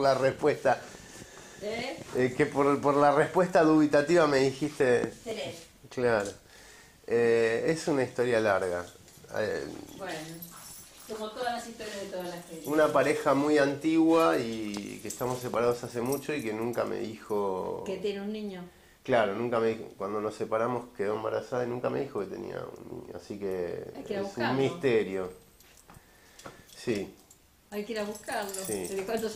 la respuesta. ¿Eh? Eh, que por, por la respuesta dubitativa me dijiste. Tres. Claro. Eh, es una historia larga. Eh, bueno, como todas las historias de todas las series. una pareja muy antigua y que estamos separados hace mucho y que nunca me dijo. Que tiene un niño. Claro, nunca me dijo. Cuando nos separamos quedó embarazada y nunca me dijo que tenía un niño. Así que que es un misterio. Sí. Hay que ir a buscarlo. Sí. ¿De cuántos años?